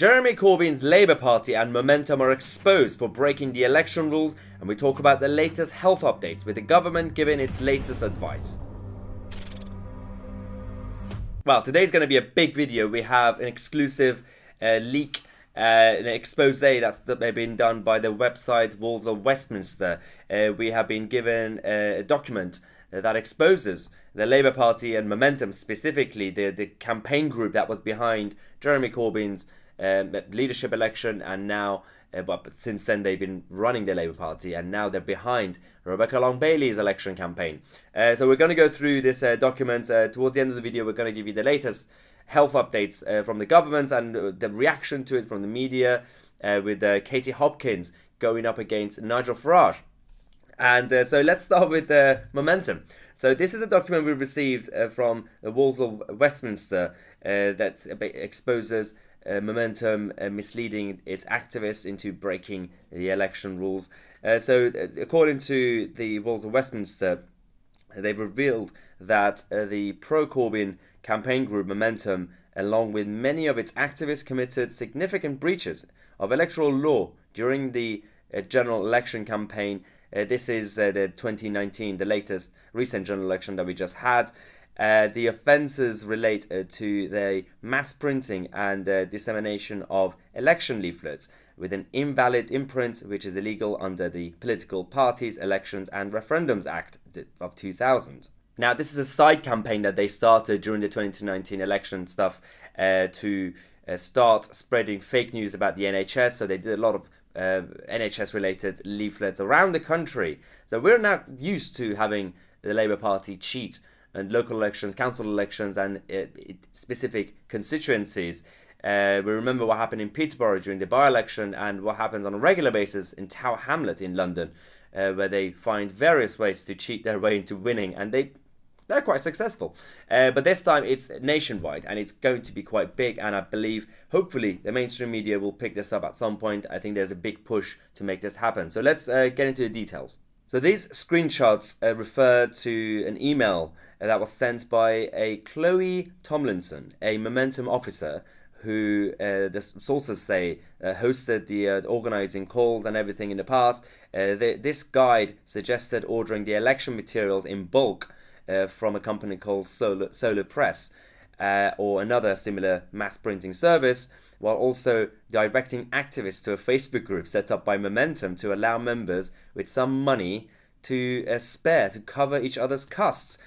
Jeremy Corbyn's Labour Party and Momentum are exposed for breaking the election rules, and we talk about the latest health updates with the government giving its latest advice. Well, today's going to be a big video. We have an exclusive uh, leak, uh, an expose that's been done by the website Wolves of Westminster. Uh, we have been given a document that exposes the Labour Party and Momentum, specifically the, the campaign group that was behind Jeremy Corbyn's um, leadership election, and now, uh, but since then they've been running the Labour Party, and now they're behind Rebecca Long Bailey's election campaign. Uh, so we're going to go through this uh, document. Uh, towards the end of the video, we're going to give you the latest health updates uh, from the government and uh, the reaction to it from the media, with Katie Hopkins going up against Nigel Farage. And so let's start with the momentum. So this is a document we received from the Wolves of Westminster that exposes uh, momentum uh, misleading its activists into breaking the election rules. Uh, so, uh, according to the Wolves of Westminster, they've revealed that uh, the pro Corbyn campaign group Momentum, along with many of its activists, committed significant breaches of electoral law during the uh, general election campaign. this is the 2019, the latest recent general election that we just had. Uh, the offences relate uh, to the mass printing and uh, dissemination of election leaflets with an invalid imprint, which is illegal under the Political Parties, Elections and Referendums Act of 2000. Now, this is a side campaign that they started during the 2019 election stuff uh, to uh, start spreading fake news about the NHS. So they did a lot of uh, NHS related leaflets around the country. So we're now used to having the Labour Party cheat and local elections, council elections, and uh, specific constituencies. Uh, we remember what happened in Peterborough during the by-election and what happens on a regular basis in Tower Hamlet in London, uh, where they find various ways to cheat their way into winning, and they they're quite successful. Uh, but this time it's nationwide and it's going to be quite big. And I believe, hopefully, the mainstream media will pick this up at some point. I think there's a big push to make this happen. So let's uh, get into the details. So these screenshots uh, refer to an email that was sent by a Chloe Tomlinson, a Momentum officer who uh, the sources say uh, hosted the uh, organizing calls and everything in the past. Uh, the, this guide suggested ordering the election materials in bulk uh, from a company called Solar, Solar Press uh, or another similar mass printing service, while also directing activists to a Facebook group set up by Momentum to allow members with some money to spare to cover each other's costs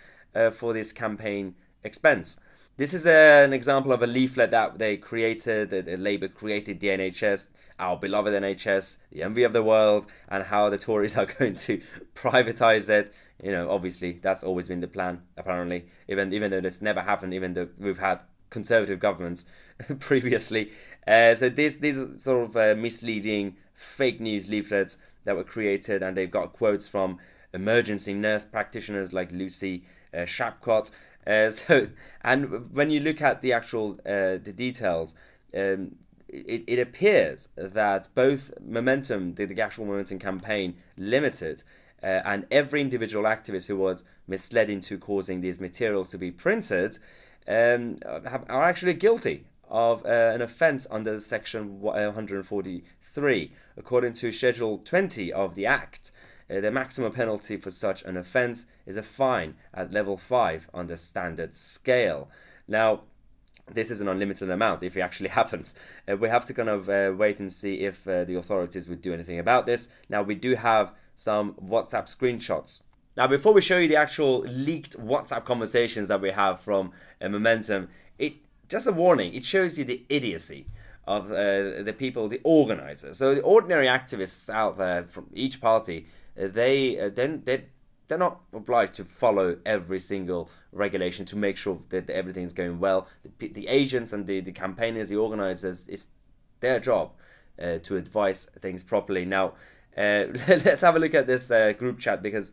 for this campaign expense. This is a, an example of a leaflet that they created, that Labour created the NHS, our beloved NHS, the envy of the world, and how the Tories are going to privatise it. You know, obviously, that's always been the plan, apparently, even, even though it's never happened, even though we've had conservative governments previously. Uh, so these, these sort of uh, misleading fake news leaflets that were created, and they've got quotes from emergency nurse practitioners like Lucy uh, Shapcott. Uh, so, and when you look at the actual uh, the details, um, it, it appears that both Momentum, the, the actual Momentum campaign, limited, uh, and every individual activist who was misled into causing these materials to be printed um, have, are actually guilty of uh, an offence under Section 143, according to Schedule 20 of the Act. Uh, the maximum penalty for such an offence is a fine at level 5 on the standard scale. Now, this is an unlimited amount if it actually happens. Uh, we have to kind of uh, wait and see if uh, the authorities would do anything about this. Now, we do have some WhatsApp screenshots. Now, before we show you the actual leaked WhatsApp conversations that we have from uh, Momentum, it just a warning, it shows you the idiocy of uh, the people, the organizers. So the ordinary activists out there from each party they uh, then they they're not obliged to follow every single regulation to make sure that everything's going well. The, the agents and the, the campaigners, the organizers, it's their job uh, to advise things properly. Now, uh, let's have a look at this uh, group chat because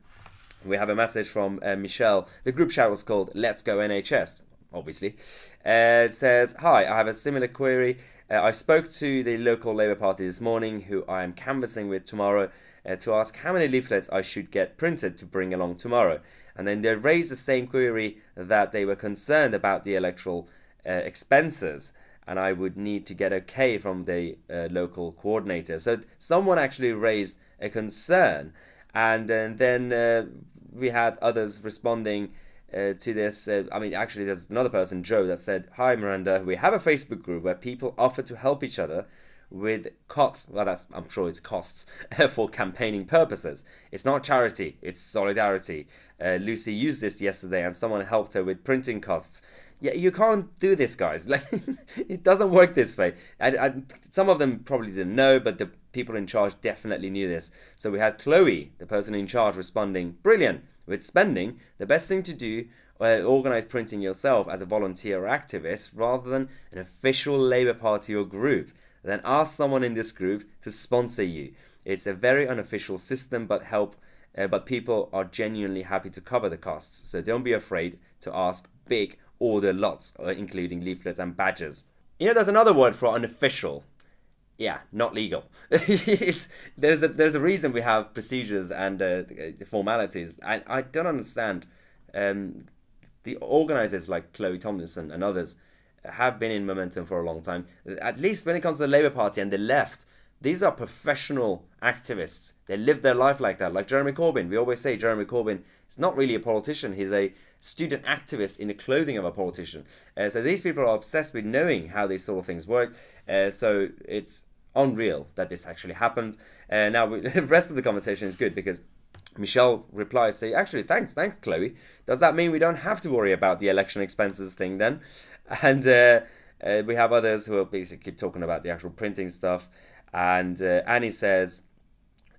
we have a message from uh, Michelle. The group chat was called Let's Go NHS, obviously. Uh, it says, Hi, I have a similar query. Uh, I spoke to the local Labour Party this morning, who I am canvassing with tomorrow uh, to ask how many leaflets I should get printed to bring along tomorrow. And then they raised the same query that they were concerned about the electoral uh, expenses. and I would need to get okay from the uh, local coordinator. So someone actually raised a concern, and, and then uh, we had others responding. Uh, to this, uh, I mean, actually, there's another person, Joe, that said, "Hi, Miranda. We have a Facebook group where people offer to help each other with costs. Well, that's I'm sure it's costs for campaigning purposes. It's not charity; it's solidarity. Uh, Lucy used this yesterday, and someone helped her with printing costs. Yeah, you can't do this, guys. Like, it doesn't work this way. And some of them probably didn't know, but the people in charge definitely knew this. So we had Chloe, the person in charge, responding, "Brilliant with spending. The best thing to do." Uh, organize printing yourself as a volunteer or activist rather than an official Labour Party or group then ask someone in this group to sponsor you. It's a very unofficial system, but help. Uh, but people are genuinely happy to cover the costs, so don't be afraid to ask big order lots, uh, including leaflets and badges. You know, there's another word for unofficial. Yeah, not legal. there's a there's a reason we have procedures and uh, formalities. I I don't understand. Um, the organizers like Chloe Tomlinson and others have been in momentum for a long time. At least when it comes to the Labour Party and the left, these are professional activists. They live their life like that. Like Jeremy Corbyn. We always say Jeremy Corbyn is not really a politician. He's a student activist in the clothing of a politician. Uh, so these people are obsessed with knowing how these sort of things work. Uh, so it's unreal that this actually happened. Uh, now, the rest of the conversation is good because Michelle replies, say, actually, thanks, thanks, Chloe. Does that mean we don't have to worry about the election expenses thing then? And uh, uh, we have others who are basically talking about the actual printing stuff. And uh, Annie says,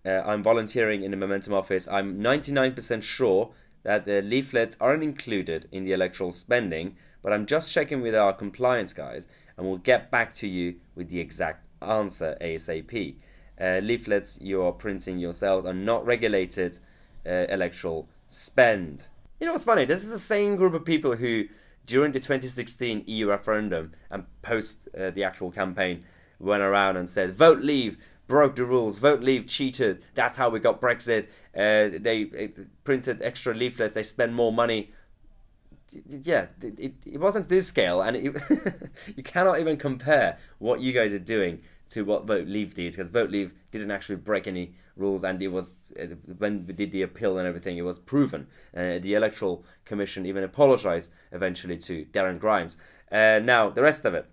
uh, I'm volunteering in the Momentum office. I'm 99% sure that the leaflets aren't included in the electoral spending, but I'm just checking with our compliance guys and we'll get back to you with the exact answer ASAP. Uh, leaflets you are printing yourselves are not regulated uh, electoral spend. You know what's funny? This is the same group of people who during the 2016 EU referendum and post uh, the actual campaign went around and said, vote leave, broke the rules, vote leave, cheated. That's how we got Brexit. Uh, they printed extra leaflets, they spend more money. Yeah, it, it, it wasn't this scale, and it, you cannot even compare what you guys are doing to what Vote Leave did, because Vote Leave didn't actually break any rules, and it was uh, when we did the appeal and everything, it was proven. Uh, the Electoral Commission even apologized eventually to Darren Grimes. Uh, now the rest of it,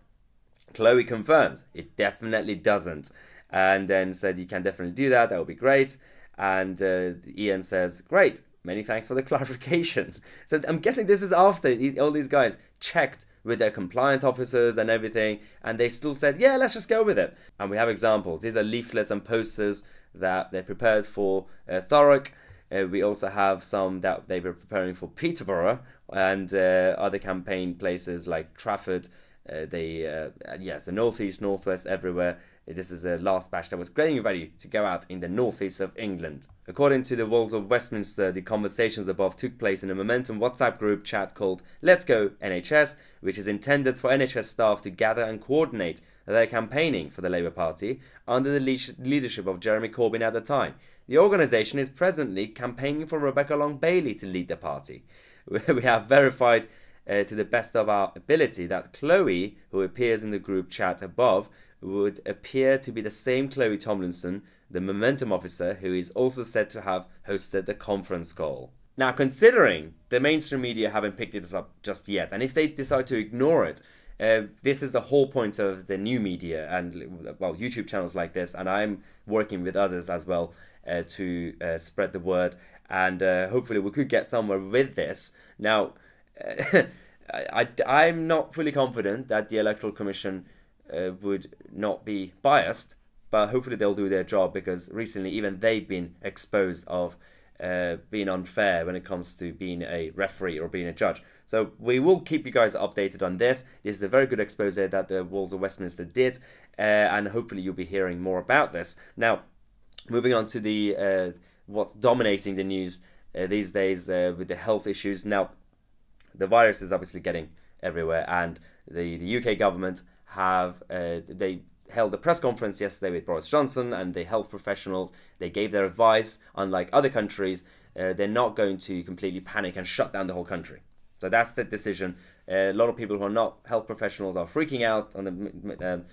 Chloe confirms it definitely doesn't, and then said you can definitely do that. That would be great. And uh, Ian says, great. Many thanks for the clarification. So I'm guessing this is after all these guys checked with their compliance officers and everything, and they still said, yeah, let's just go with it. And we have examples. These are leaflets and posters that they prepared for uh, Thurrock. Uh, we also have some that they were preparing for Peterborough and uh, other campaign places like Trafford. Uh, they, uh, yes, the northeast, northwest, everywhere. This is the last batch that was getting ready to go out in the northeast of England. According to the Wolves of Westminster, the conversations above took place in a Momentum WhatsApp group chat called Let's Go NHS, which is intended for NHS staff to gather and coordinate their campaigning for the Labour Party under the leadership of Jeremy Corbyn at the time. The organisation is presently campaigning for Rebecca Long Bailey to lead the party. We have verified uh, to the best of our ability that Chloe, who appears in the group chat above, would appear to be the same Chloe Tomlinson, the Momentum officer, who is also said to have hosted the conference call. Now, considering the mainstream media haven't picked this up just yet, and if they decide to ignore it, uh, this is the whole point of the new media and well YouTube channels like this, and I'm working with others as well uh, to uh, spread the word, and uh, hopefully we could get somewhere with this. Now, I, I I'm not fully confident that the Electoral Commission uh, would not be biased, but hopefully they'll do their job because recently even they've been exposed of uh, being unfair when it comes to being a referee or being a judge. So we will keep you guys updated on this. This is a very good expose that the Wolves of Westminster did, uh, and hopefully you'll be hearing more about this. Now, moving on to the uh, what's dominating the news uh, these days uh, with the health issues. Now, the virus is obviously getting everywhere, and the, the UK government have uh, they held a press conference yesterday with Boris Johnson and the health professionals. They gave their advice. Unlike other countries, uh, they're not going to completely panic and shut down the whole country. So that's the decision a lot of people who are not health professionals are freaking out on the um,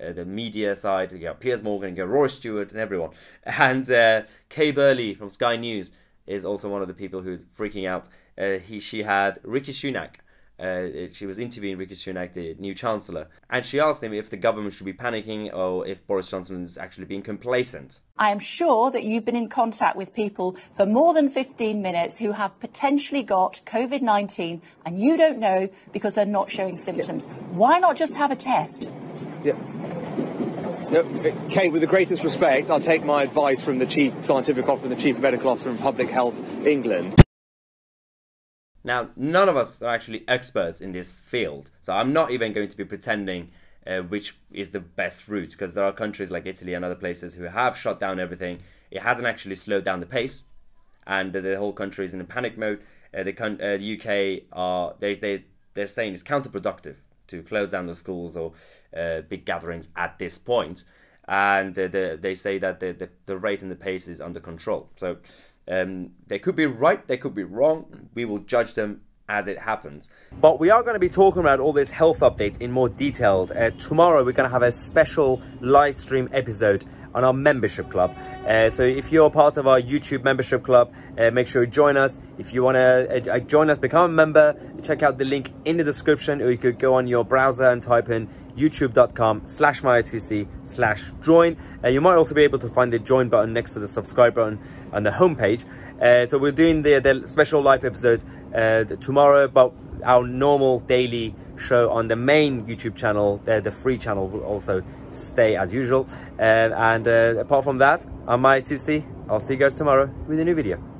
uh, the media side. You got Piers Morgan, you Rory Stewart, and everyone. And uh, Kay Burley from Sky News is also one of the people who's freaking out. Uh, he she had Ricky Sunak uh, she was interviewing Rishi Sunak, the new chancellor, and she asked him if the government should be panicking or if Boris Johnson is actually being complacent. I am sure that you've been in contact with people for more than 15 minutes who have potentially got COVID 19 and you don't know because they're not showing symptoms. Why not just have a test? Yeah. No, Kate, with the greatest respect, I'll take my advice from the Chief Scientific Officer and the Chief Medical Officer from Public Health England. Now, none of us are actually experts in this field, so I'm not even going to be pretending uh, which is the best route because there are countries like Italy and other places who have shut down everything. It hasn't actually slowed down the pace, and the whole country is in a panic mode. Uh, the, uh, the UK are they they they're saying it's counterproductive to close down the schools or uh, big gatherings at this point, and uh, the, they say that the, the the rate and the pace is under control. So um, they could be right, they could be wrong. We will judge them as it happens. But we are going to be talking about all this health updates in more detail. Uh, tomorrow we're going to have a special live stream episode on our membership club. Uh, so if you're part of our YouTube membership club, uh, make sure you join us. If you want to uh, join us, become a member, check out the link in the description or you could go on your browser and type in youtube.com slash mahyartousi slash join. Uh, you might also be able to find the join button next to the subscribe button on the homepage. Uh, so we're doing the, the special live episode uh, tomorrow, but our normal daily show on the main YouTube channel, the, the free channel will also stay as usual. Uh, and uh, apart from that, I'm Mahyar Tousi. I'll see you guys tomorrow with a new video.